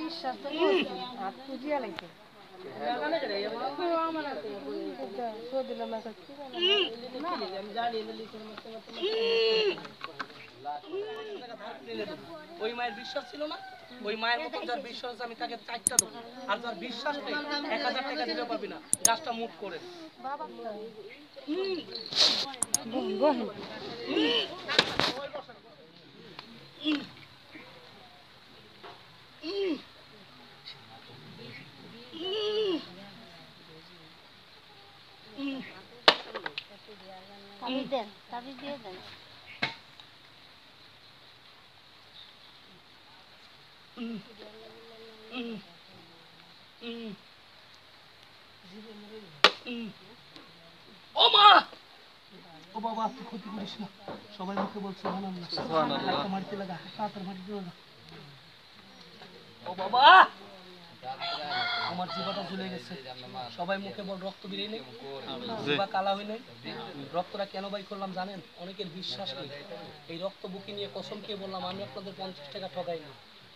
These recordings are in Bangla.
বিশ্বাস তো হাত পুজিয়া লাগছে। ওই মায়ের বিশ্বাস ছিল না? ওই মায়ের মতন যার বিশ্বাস আমি তাকে চারটা দেবো। আর যার বিশ্বাস নেই এক হাজার টাকা দিতে পারবি না। গাছটা মুখ করে। বাবা। তাবিজ দিয়ে দেন ও মা! ও বাবা তুই ক্ষতি করিস না। সবাই মুখে বলছে সুবহানাল্লাহ। মাটিতে লাগা লাগা ও বাবা! আমার জিবাটা ঝুলে গেছে। সবাই মুখে বল রক্ত বেরিয়ে নেই। জিবা কালা হয়ে নেই। রক্তটা কেন বাই করলাম জানেন? অনেকের বিশ্বাস নেই। এই রক্ত বুকি নিয়ে কসম খেয়ে বললাম আমি আপনাদের পঞ্চাশ টাকা ঠকাইনি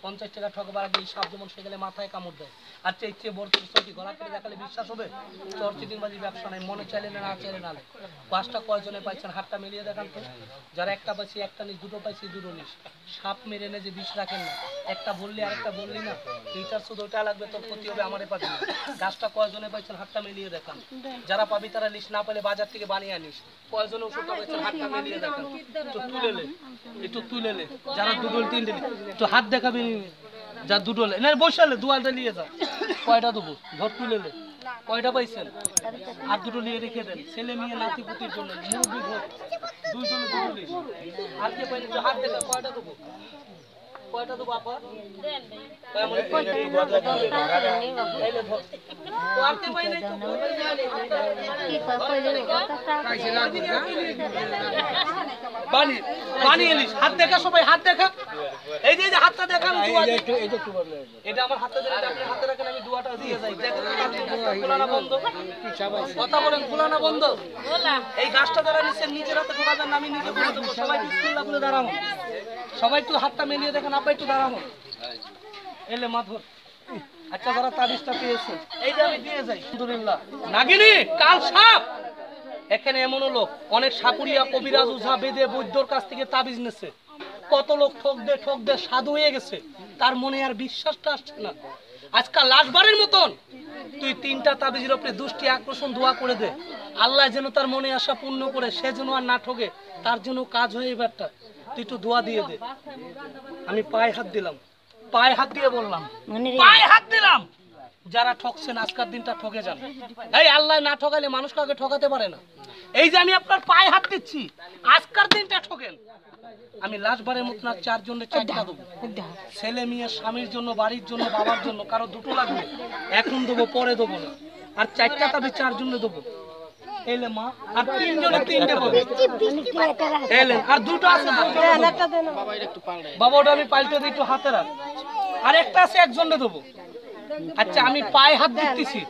পঞ্চাশ টাকা ঠকবার আগে এই সাপ যেমন সেখানে মাথায় কামড় দেয়। আর চেয়ে চেয়ে বড় কি গলা কেটে দেখালে বিশ্বাস হবে চর চিটিংবাজি ব্যবসা নাই মনে চাইলে না না চাইলে না পাঁচটা কয়জনে পাইছেন হাতটা মিলিয়ে দেখান তো। যারা একটা পাইছি একটা নিস দুটো পাইছি দুটো নিস সাপ মেরে এনে যে বিষ রাখেন না। একটা বললি আরেকটা বললি না। এইটার শুধু ওটা লাগবে তোর ক্ষতি হবে আমারে পাবি গাছটা কয়জনে পাইছেন হাতটা মিলিয়ে দেখান। যারা পাবি তারা নিস না পেলে বাজার থেকে বানিয়ে আনিস। কয়জনে ওষুধটা পাইছেন হাতটা মিলিয়ে দেখান। একটু তুলে নে একটু তুলে নে। যারা দুটো তিনটে নে, একটু হাত দেখাবি যা দুটো না বসালে দুয়ালটা নিয়ে যা। কয়টা দেবো? ধর তুলে কয়টা পাইছেন? আর দুটো নিয়ে রেখে দেন। ছেলে মেয়ে নাতি পুতির জন্য। মুরব্বী ভোট দুইজনে দুটো লিস আর কে পাইলে হাত দেখা কয়টা দেবো? কয়টা দেবো আপা? পাইলে বানি বানি এলিস হাত দেখা সবাই হাত দেখা। এই যে যে হাতটা দেখান দুয়া এটা আমার হাতে দিলে আপনি হাতে রাখেন আমি দুয়াটা দিয়ে যাই। খোলানা বন্ধ। কথা বলেন খোলানা বন্ধ। এই গাছটা নিচ্ছেন নিজের হাতে আমি নিজে দেবো সবাই বিসমিল্লাহ বলে দাঁড়াবো সবাই একটু হাতটা মেলিয়ে দেখেন আপা একটু দাঁড়াবো এলে মাধুর। আচ্ছা যারা তাবিজটা পেয়েছে এই যে আমি দিয়ে যাই আলহামদুলিল্লাহ। নাগিনী কাল সাপ! এখানে এমনও লোক অনেক সাপুরিয়া কবিরাজ উঝা বেদে বৈদ্যর কাছ থেকে তাবিজ নেছে। কত লোক ঠক দে ঠক দে সাধু হয়ে গেছে তার মনে আর বিশ্বাসটা আসছে না। আজকাল লাশবারের মতন। তুই তিনটা তাবিজের উপরে দুষ্টি আকর্ষণ দোয়া করে দে। আল্লাহ যেন তার মনে আশা পূর্ণ করে সে যেন আর না ঠকে তার জন্য কাজ হয়ে এবারটা তুই একটু দোয়া দিয়ে দে। আমি পায়ে হাত দিলাম। পায়ে হাত দিয়ে বললাম। পায়ে হাত দিলাম! যারা ঠকছেন আজকের দিনটা ঠকে যান এই আল্লাহ না ঠকালে মানুষ কাউকে ঠকাতে পারে না। এই যে আমি আপনার পায়ে হাত দিচ্ছি আজকের দিনটা ঠকেন। আমি লাশবারের মতো না চারজনের চারটা দেবো। ছেলে মেয়ে স্বামীর জন্য বাড়ির জন্য বাবার জন্য কারও দুটো লাগবে। এখন দেবো পরে দেবো না। আর চারটা তবে চারজনে দেবো। এলে মা আর তিনজনে তিনটে পাবে এলে আর দুটো আছে দেবো। বাবা ওটা আমি পাল্টে দিই একটু হাতে রাখ। আর একটা আছে একজনে দেবো। আচ্ছা আমি পায়ে হাত দিতেছি।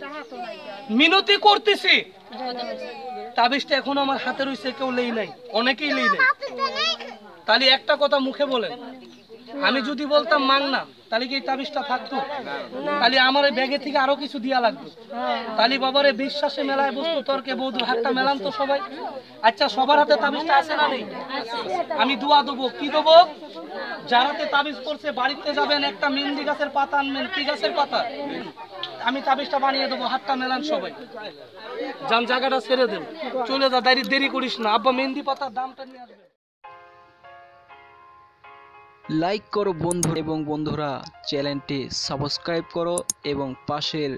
মিনতি করতেছি। তাবিজটা এখন আমার হাতে রয়েছে কেউ লেই নাই। অনেকেই লেই নাই। তাহলে একটা কথা মুখে বলেন। আমি যদি বলতাম মাং না তাহলে কি তাবিজটা থাকতো? তাহলে আমার ব্যাগে থেকে আরও কিছু দিয়া লাগতো। তাহলে বাবারে বিশ্বাসে মেলায় বস্তু তর্কে বৌদ্ধ হাতটা মেলান তো সবাই। আচ্ছা সবার হাতে তাবিজটা আছে না নেই? আমি দোয়া দেবো। কি দেবো? যারাতে তাবিজ করছে বাড়িতে যাবেন একটা মেহেন্দি গাছের পাতা আনবেন। কি গাছের পাতা? আমি তাবিজটা বানিয়ে দেবো হাতটা মেলান সবাই। যান জায়গাটা ছেড়ে দেন। চলে যা দেরি করিস না। আব্বা মেহেন্দি পাতার দামটা নিয়ে আসবে। লাইক করো বন্ধু এবং বন্ধুরা, চ্যানেলটি সাবস্ক্রাইব করো এবং পাশের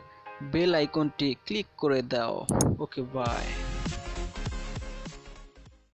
বেল আইকনটি ক্লিক করে দাও। Okay bye